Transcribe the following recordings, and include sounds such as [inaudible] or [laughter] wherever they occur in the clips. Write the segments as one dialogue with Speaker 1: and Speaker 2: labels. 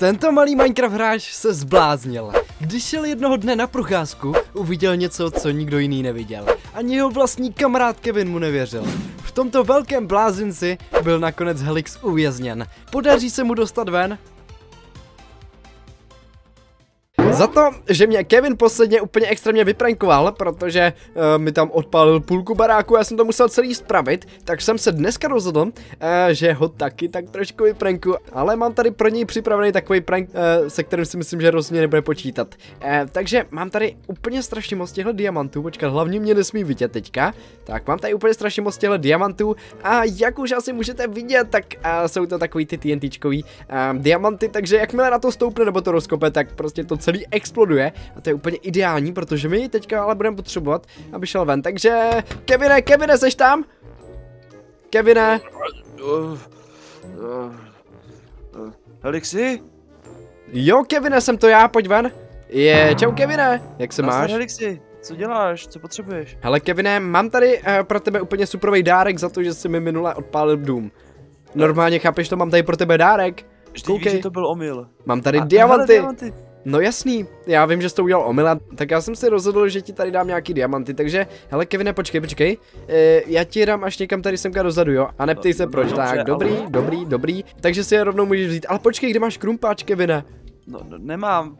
Speaker 1: Tento malý Minecraft hráč se zbláznil. Když šel jednoho dne na procházku, uviděl něco, co nikdo jiný neviděl. Ani jeho vlastní kamarád Kevin mu nevěřil. V tomto velkém blázinci byl nakonec Helix uvězněn. Podaří se mu dostat ven? Za to, že mě Kevin posledně úplně extrémně vyprankoval, protože uh, mi tam odpálil půlku baráku, já jsem to musel celý spravit, tak jsem se dneska rozhodl, uh, že ho taky tak trošku vypranku, ale mám tady pro něj připravený takový prank, uh, se kterým si myslím, že rozhodně nebude počítat. Uh, takže mám tady úplně strašně moc těchto diamantů, počkat, hlavně mě nesmí vidět teďka, tak mám tady úplně strašně moc těchto diamantů a jak už asi můžete vidět, tak uh, jsou to takový ty TNTčkový uh, diamanty, takže jakmile na to stoupne nebo to rozkope, tak prostě to celý exploduje a to je úplně ideální, protože my teďka ale budeme potřebovat, aby šel ven. Takže, Kevine, Kevine, seš tam? Kevine?
Speaker 2: Helixi?
Speaker 1: Jo, Kevine, jsem to já, pojď ven. Je, čau Kevine, jak se máš?
Speaker 2: Helixi, co děláš, co potřebuješ?
Speaker 1: Hele Kevine, mám tady uh, pro tebe úplně superový dárek za to, že jsi mi minule odpálil dům. Normálně chápeš to, mám tady pro tebe dárek.
Speaker 2: Vždyť víš, že to byl omyl.
Speaker 1: Mám tady A, diamanty. Hele, diamanty. No jasný, já vím, že jsi to udělal omyla, tak já jsem si rozhodl, že ti tady dám nějaký diamanty, takže, hele Kevine, počkej, počkej, e, já ti dám až někam tady semka dozadu, jo, a neptej se proč, no, tak, dobře, dobrý, ale... dobrý, dobrý, takže si je rovnou můžeš vzít, ale počkej, kde máš krumpáč, Kevine?
Speaker 2: No, no nemám,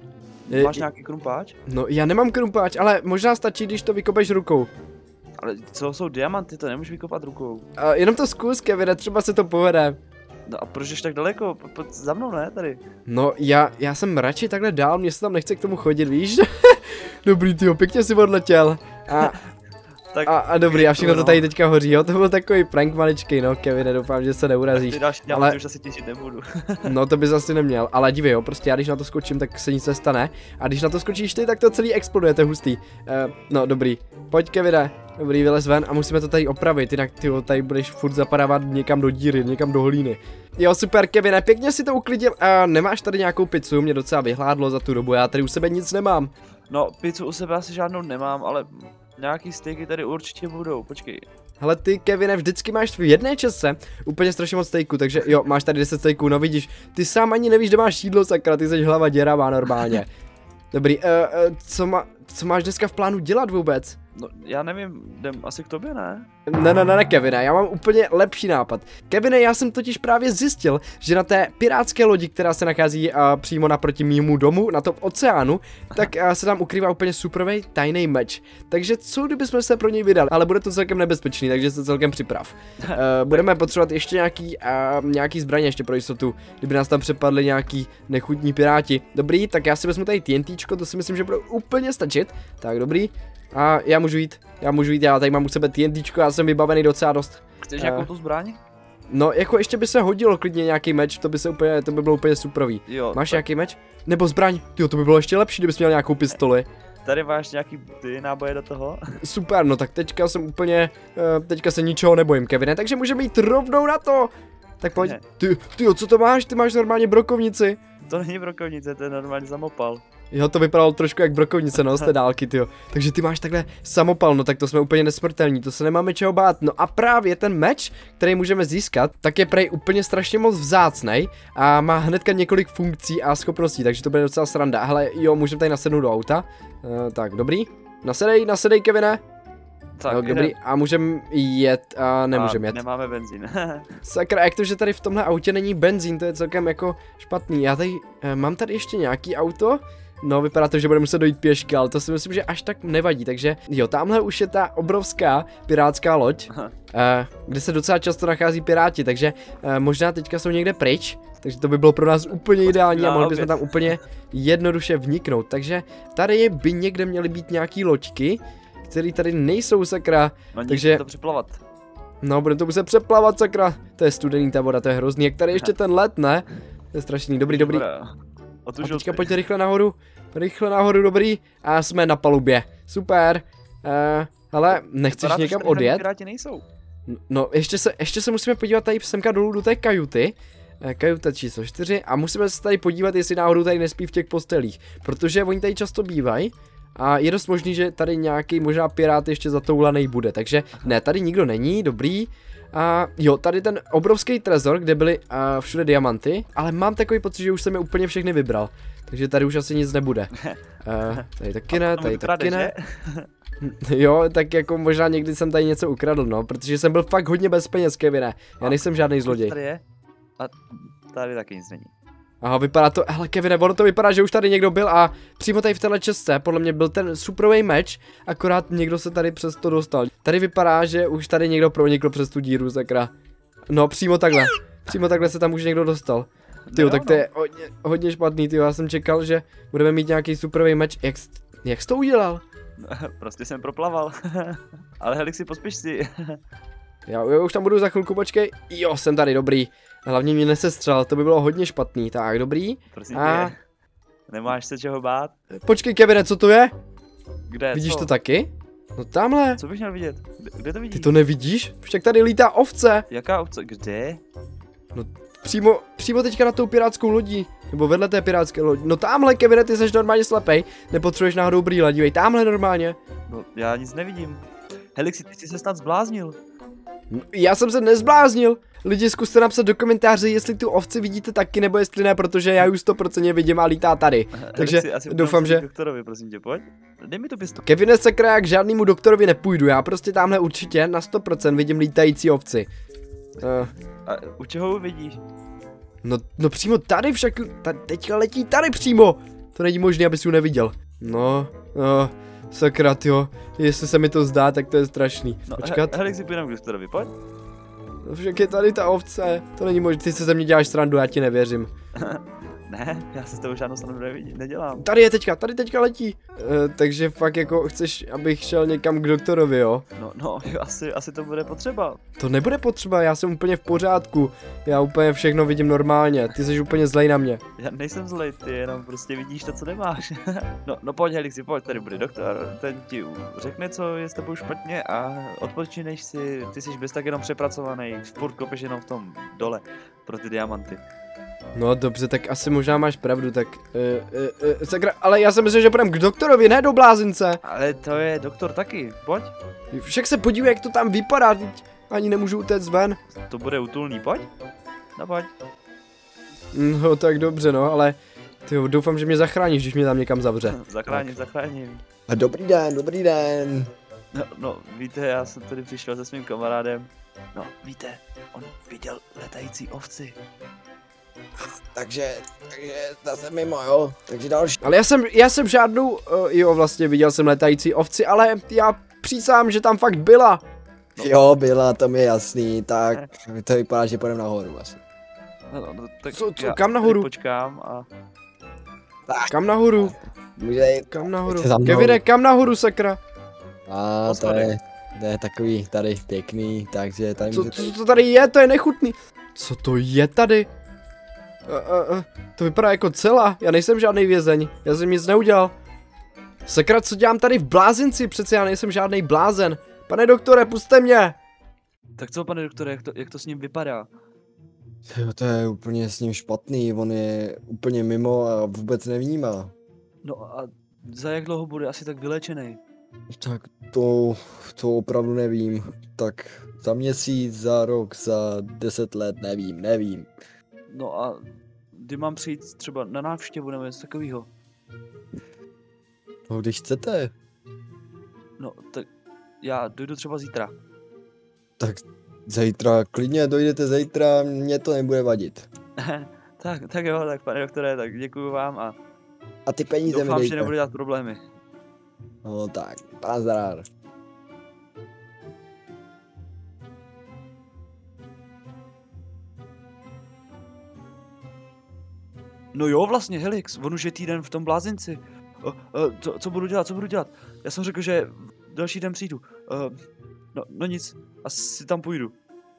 Speaker 2: e, máš nějaký krumpáč?
Speaker 1: No, já nemám krumpáč, ale možná stačí, když to vykopeš rukou.
Speaker 2: Ale co jsou diamanty, to nemůžeš vykopat rukou.
Speaker 1: A jenom to zkus, Kevine, třeba se to povede.
Speaker 2: No a proč jdeš tak daleko? Pojď za mnou, ne, tady?
Speaker 1: No, já, já jsem radši takhle dál, mě se tam nechce k tomu chodit, víš? [laughs] Dobrý, ty pěkně si odletěl. A, tak, a, a dobrý, a všechno to tady teďka hoří, jo? To byl takový prank maličký, no, Kevin, doufám, že se neurazíš.
Speaker 2: Tak ty ale už asi těšit nebudu. [laughs]
Speaker 1: no, to bys asi neměl, ale dívej, jo, prostě já když na to skočím, tak se nic nestane. A když na to skočíš ty, tak to celý exploduje, to je hustý. Uh, no, dobrý. Pojď, Kevine, dobrý, vylez ven a musíme to tady opravit, jinak ty tady budeš furt zapadávat někam do díry, někam do hlíny. Jo, super, Kevine, pěkně si to uklidil. A nemáš tady nějakou pizzu? Mě docela vyhládlo za tu dobu, já tady u sebe nic nemám.
Speaker 2: No, pizzu u sebe asi žádnou nemám, ale nějaký steaky tady určitě budou, počkej.
Speaker 1: Hele ty, Kevine, vždycky máš v jedné čase úplně strašně moc steaků, takže jo, máš tady 10 steaků, no vidíš, ty sám ani nevíš, kde máš jídlo, sakra, ty jsi hlava děravá normálně. [laughs] Dobrý, uh, uh, co, ma, co máš dneska v plánu dělat vůbec?
Speaker 2: No, já nevím, jdem asi k tobě, ne?
Speaker 1: Ne, ne, ne, ne, Kevine, já mám úplně lepší nápad. Kevine, já jsem totiž právě zjistil, že na té pirátské lodi, která se nachází uh, přímo naproti mýmu domu, na tom oceánu, tak uh, se tam ukrývá úplně superový tajný meč. Takže co kdybychom se pro něj vydali? Ale bude to celkem nebezpečný, takže se celkem připrav. Uh, [laughs] budeme potřebovat ještě nějaký, uh, nějaký zbraně ještě pro jistotu, kdyby nás tam přepadli nějaký nechutní piráti. Dobrý, tak já si vezmu tady TNTčko, to si myslím, že bude úplně stačit. Tak dobrý, a já můžu jít, já můžu jít, já tady mám u sebe TNT, já jsem vybavený docela dost.
Speaker 2: Chceš uh, nějakou tu zbraň?
Speaker 1: No, jako ještě by se hodilo klidně nějaký meč, to by se úplně, to by bylo úplně superový. Jo, Máš tak. nějaký meč? Nebo zbraň? Jo, to by bylo ještě lepší, kdybys měl nějakou pistoli.
Speaker 2: Tady máš nějaký ty náboje do toho? [laughs]
Speaker 1: Super, no tak teďka jsem úplně, uh, teďka se ničeho nebojím, Kevine, takže můžeme jít rovnou na to. Tak pojď, ty, ty, co to máš? Ty máš normálně brokovnici.
Speaker 2: To není brokovnice, to je normálně samopal.
Speaker 1: Jo, to vypadalo trošku jak brokovnice, no, z té dálky, tyjo. Takže ty máš takhle samopal, no tak to jsme úplně nesmrtelní, to se nemáme čeho bát. No a právě ten meč, který můžeme získat, tak je prej úplně strašně moc vzácnej a má hnedka několik funkcí a schopností, takže to bude docela sranda. Hele, jo, můžeme tady nasednout do auta. Uh, tak, dobrý. Nasedej, nasedej, Kevine. Tak, no, dobrý, a můžeme jet a nemůžeme jet.
Speaker 2: nemáme benzín. [laughs]
Speaker 1: Sakra, jak to, že tady v tomhle autě není benzín, to je celkem jako špatný. Já tady, uh, mám tady ještě nějaký auto, No, vypadá to, že bude muset dojít pěšky, ale to si myslím, že až tak nevadí, takže jo, tamhle už je ta obrovská pirátská loď, uh, kde se docela často nachází piráti, takže uh, možná teďka jsou někde pryč, takže to by bylo pro nás úplně ideální a mohli bychom tam úplně jednoduše vniknout, takže tady by někde měly být nějaký loďky, které tady nejsou sakra,
Speaker 2: no,
Speaker 1: takže...
Speaker 2: to přeplavat.
Speaker 1: No, bude to muset přeplavat, sakra. To je studený ta voda, to je hrozný. Jak tady ještě [laughs] ten let, ne? To je strašný, dobrý, dobrý. A teďka pojďte rychle nahoru. Rychle nahoru, dobrý. A jsme na palubě. Super. Uh, ale nechceš někam odjet?
Speaker 2: nejsou.
Speaker 1: No, ještě se, ještě se musíme podívat tady semka dolů do té kajuty. Uh, kajuta číslo 4 a musíme se tady podívat, jestli náhodou tady nespí v těch postelích. Protože oni tady často bývají. A je dost možný, že tady nějaký možná pirát ještě zatoulaný bude, takže ne, tady nikdo není, dobrý. A jo, tady ten obrovský trezor, kde byly uh, všude diamanty, ale mám takový pocit, že už jsem je úplně všechny vybral. Takže tady už asi nic nebude. [laughs] Uh, tady taky ne, tady taky ne. [laughs] Jo, tak jako možná někdy jsem tady něco ukradl, no, protože jsem byl fakt hodně bez peněz, Kevine. Já nejsem žádný zloděj.
Speaker 2: Tady je? A tady taky nic není.
Speaker 1: Aha, vypadá to, hele Kevine, ono to vypadá, že už tady někdo byl a přímo tady v téhle čestce, podle mě byl ten superový meč, akorát někdo se tady přes to dostal. Tady vypadá, že už tady někdo pronikl přes tu díru, sakra. No, přímo takhle. Přímo takhle se tam už někdo dostal. No, tak to no. je hodně, hodně špatný, tyjo, já jsem čekal, že budeme mít nějaký superový meč. Jak, jak jsi to udělal? [laughs]
Speaker 2: prostě jsem proplaval. [laughs] Ale Helixi, pospíš si. [laughs]
Speaker 1: já, já už tam budu za chvilku, počkej. Jo, jsem tady, dobrý. Hlavně mě nesestřel, to by bylo hodně špatný. Tak, dobrý.
Speaker 2: Prosím A... tě, nemáš se čeho bát?
Speaker 1: Počkej, Kevine, co to je?
Speaker 2: Kde,
Speaker 1: Vidíš
Speaker 2: co?
Speaker 1: to taky? No tamhle.
Speaker 2: Co bych měl vidět? Kde to vidíš?
Speaker 1: Ty to nevidíš? Však tady lítá ovce.
Speaker 2: Jaká ovce? Kde?
Speaker 1: No přímo, přímo teďka na tou pirátskou lodí. Nebo vedle té pirátské lodi. No tamhle, Kevine, ty jsi normálně slepej. Nepotřebuješ náhodou brýle, dívej, tamhle normálně.
Speaker 2: No, já nic nevidím. Helixi, ty jsi se snad zbláznil.
Speaker 1: No, já jsem se nezbláznil. Lidi, zkuste napsat do komentáře, jestli tu ovci vidíte taky, nebo jestli ne, protože já už 100% vidím a lítá tady. [laughs] Takže doufám, že...
Speaker 2: Doktorovi, prosím tě, pojď. Dej mi to pistol.
Speaker 1: Kevine Sekra, jak žádnému doktorovi nepůjdu, já prostě tamhle určitě na 100% vidím lítající ovci.
Speaker 2: Uh. A u čeho vidíš?
Speaker 1: No, no přímo tady však, tady, teďka letí tady přímo. To není možné, abys ji neviděl. No, no, sakra, jo. Jestli se mi to zdá, tak to je strašný.
Speaker 2: No, Počkat. Hele, si k doktorovi, pojď.
Speaker 1: Však je tady ta ovce, to není možné, ty se ze mě děláš srandu, já ti nevěřím. [laughs]
Speaker 2: Ne, já se s tebou žádnou srandu nedělám.
Speaker 1: Tady je teďka, tady teďka letí. E, takže fakt jako chceš, abych šel někam k doktorovi, jo?
Speaker 2: No, no, asi, asi to bude potřeba.
Speaker 1: To nebude potřeba, já jsem úplně v pořádku. Já úplně všechno vidím normálně, ty jsi úplně zlej na mě.
Speaker 2: Já nejsem zlej, ty jenom prostě vidíš to, co nemáš. [laughs] no, no pojď, Helixi, pojď, tady bude doktor, ten ti řekne, co je s tebou špatně a odpočíneš si, ty jsi bez tak jenom přepracovaný, furt kopeš jenom v tom dole pro ty diamanty.
Speaker 1: No dobře, tak asi možná máš pravdu, tak... Uh, uh, uh, sakra, ale já jsem myslel, že půjdem k doktorovi, ne do blázince.
Speaker 2: Ale to je doktor taky, pojď.
Speaker 1: Však se podívej, jak to tam vypadá, teď ani nemůžu utéct ven.
Speaker 2: To bude utulný, pojď. No pojď.
Speaker 1: No tak dobře, no, ale... Tyjo, doufám, že mě zachráníš, když mě tam někam zavře. [laughs]
Speaker 2: zachráním, zachráním.
Speaker 1: Dobrý den, dobrý den.
Speaker 2: No, no, víte, já jsem tady přišel se svým kamarádem. No, víte, on viděl letající ovci
Speaker 3: takže, takže zase mimo, jo, takže další.
Speaker 1: Ale já jsem, já jsem žádnou, uh, jo vlastně viděl jsem letající ovci, ale já přísám, že tam fakt byla.
Speaker 3: Jo, byla, to mi je jasný, tak to vypadá, že půjdeme nahoru asi.
Speaker 2: No, no, no, tak
Speaker 1: co, co, kam nahoru?
Speaker 2: počkám a...
Speaker 1: Tak. Kam nahoru?
Speaker 3: Může jít.
Speaker 1: Kam nahoru? Kevine, kam nahoru, sakra?
Speaker 3: A to je, to je takový tady pěkný, takže tady
Speaker 1: co, co, co tady je, to je nechutný. Co to je tady? Uh, uh, uh, to vypadá jako celá, já nejsem žádný vězeň, já jsem nic neudělal. Sakra, co dělám tady v blázinci, přece já nejsem žádný blázen. Pane doktore, puste mě!
Speaker 2: Tak co, pane doktore, jak to, jak to s ním vypadá?
Speaker 3: Jo, to je úplně s ním špatný, on je úplně mimo a vůbec nevnímá.
Speaker 2: No a za jak dlouho bude asi tak vylečený?
Speaker 3: Tak to, to opravdu nevím. Tak za měsíc, za rok, za deset let, nevím, nevím.
Speaker 2: No a kdy mám přijít třeba na návštěvu nebo něco takového?
Speaker 3: No, když chcete.
Speaker 2: No, tak já dojdu třeba zítra.
Speaker 3: Tak zítra, klidně dojdete zítra, mě to nebude vadit. [laughs]
Speaker 2: tak, tak jo, tak pane doktore, tak děkuji vám a...
Speaker 3: A ty peníze
Speaker 2: Doufám,
Speaker 3: mi
Speaker 2: dejte. že nebude dát problémy.
Speaker 3: No tak, nazdar.
Speaker 2: No jo, vlastně, Helix, on už je týden v tom blázinci. Uh, uh, co, co budu dělat, co budu dělat? Já jsem řekl, že další den přijdu. Uh, no, no nic, asi tam půjdu.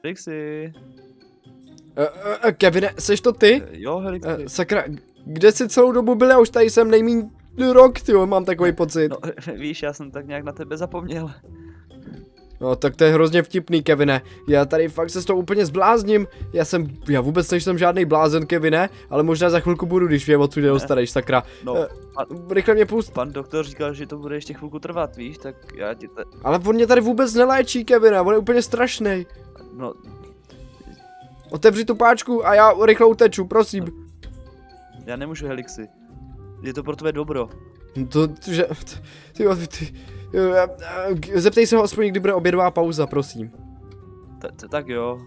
Speaker 2: Helixi.
Speaker 1: Uh, uh, Kevine, seš to ty?
Speaker 2: Uh, jo, Helixi. Uh,
Speaker 1: sakra, kde jsi celou dobu byl? Já už tady jsem nejmín rok, ty mám takový pocit. No, [laughs]
Speaker 2: víš, já jsem tak nějak na tebe zapomněl.
Speaker 1: No tak to je hrozně vtipný, Kevine. Já tady fakt se s tou úplně zblázním. Já jsem, já vůbec nejsem žádný blázen, Kevine, ale možná za chvilku budu, když vím, odsud dostaneš, sakra.
Speaker 2: No,
Speaker 1: Eh, Rychle mě pust.
Speaker 2: pan doktor říkal, že to bude ještě chvilku trvat, víš, tak já ti te...
Speaker 1: Ale on mě tady vůbec neléčí, Kevine, on je úplně strašný.
Speaker 2: No,
Speaker 1: Otevři tu páčku a já rychle uteču, prosím.
Speaker 2: já nemůžu Helixy. Je to pro tvé dobro.
Speaker 1: To, že, ty, ty, ty, zeptej se ho aspoň, kdy bude obědová pauza, prosím.
Speaker 2: Ta- ta- Tak jo.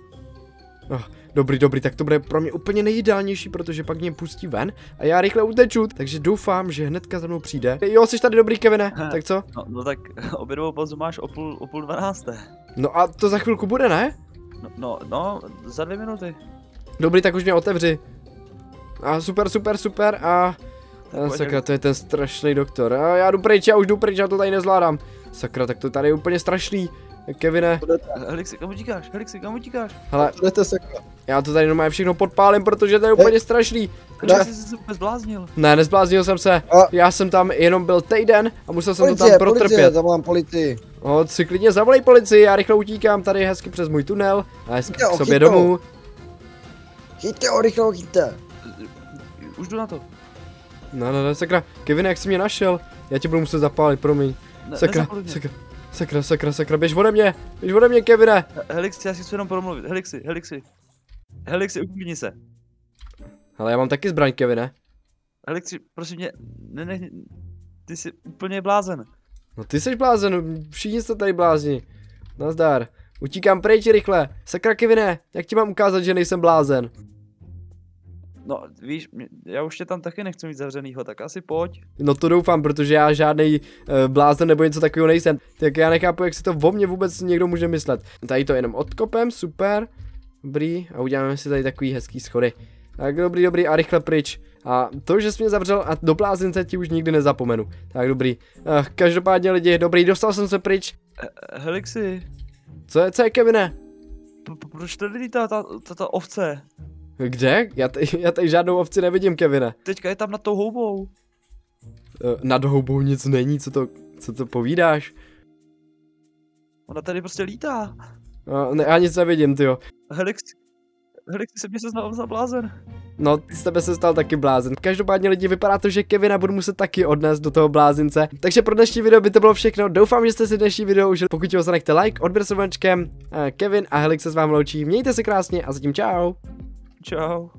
Speaker 1: Dobrý, dobrý, tak to bude pro mě úplně nejideálnější, protože pak mě pustí ven a já rychle uteču, takže doufám, že hnedka za mnou přijde. Jo, jsi tady dobrý, Kevine, [laughs] tak co?
Speaker 2: No, no tak [laughs] obědovou pauzu máš o půl, o půl dvanácté.
Speaker 1: No a to za chvilku bude, ne?
Speaker 2: No, no, no, za dvě minuty.
Speaker 1: Dobrý, tak už mě otevři. A super, super, super a...
Speaker 2: Pojď,
Speaker 1: sakra, to je ten strašný doktor. A já jdu pryč, já už jdu pryč, já to tady nezvládám. Sakra, tak to tady je úplně strašný. Kevine,
Speaker 2: Helixy, kam utíkáš? Helixy, kam utíkáš?
Speaker 1: hele,
Speaker 3: Jdete sakra.
Speaker 1: já to tady normálně všechno podpálím, protože to je úplně strašný.
Speaker 2: Helixy jsi se zbláznil.
Speaker 1: Ne, nezbláznil jsem se.
Speaker 3: A-
Speaker 1: Já jsem tam jenom byl týden a musel jsem to tam
Speaker 3: policie,
Speaker 1: protrpět.
Speaker 3: zavolám policii.
Speaker 1: O, si klidně zavolej policii, já rychle utíkám tady hezky přes můj tunel a hezky
Speaker 3: Jo,
Speaker 1: k sobě domů.
Speaker 3: Chyťte ho, rychle ho chyťte.
Speaker 2: Už jdu na to.
Speaker 1: No, no, no, sakra, Kevin, jak jsi mě našel? Já tě budu muset zapálit, promiň.
Speaker 2: Ne,
Speaker 1: Sakra, sakra, sakra, sakra, sakra, běž ode mě, běž ode mě, Kevine.
Speaker 2: Helixy, já si chci jenom promluvit. Helixy, Helixy. Helixy, uklidni se.
Speaker 1: Ale já mám taky zbraň, Kevine.
Speaker 2: Helixy, prosím mě, ne, ne, ty jsi úplně blázen.
Speaker 1: No ty jsi blázen, všichni jste tady blázni. Nazdar. Utíkám pryč rychle. Sakra, Kevine, jak ti mám ukázat, že nejsem blázen?
Speaker 2: No, víš, já už tě tam taky nechci mít zavřenýho, tak asi pojď.
Speaker 1: No to doufám, protože já žádný uh, blázen nebo něco takového nejsem. Tak já nechápu, jak si to o mně vůbec někdo může myslet. Tady to jenom odkopem, super. Dobrý, a uděláme si tady takový hezký schody. Tak dobrý, dobrý a rychle pryč. A to, že jsi mě zavřel a do blázince ti už nikdy nezapomenu. Tak dobrý. Uh, každopádně lidi, dobrý, dostal jsem se pryč.
Speaker 2: Eh, Helixy,
Speaker 1: Co je, co je Kevine?
Speaker 2: proč tady lítá ta, ta, ta ovce?
Speaker 1: Kde? Já, tady, já tady žádnou ovci nevidím, Kevine.
Speaker 2: Teďka je tam nad tou houbou.
Speaker 1: Uh, nad houbou nic není, co to, co to povídáš?
Speaker 2: Ona tady prostě lítá.
Speaker 1: Uh, ne, já nic nevidím, tyjo.
Speaker 2: Helixy, Helixy se mě se znal za blázen.
Speaker 1: No, z tebe se stal taky blázen. Každopádně lidi, vypadá to, že Kevina budu muset taky odnést do toho blázince. Takže pro dnešní video by to bylo všechno. Doufám, že jste si dnešní video užili. Pokud ho zanechte like, odběr s uh, Kevin a Helix se s vámi loučí. Mějte se krásně a zatím čau.
Speaker 2: Čau.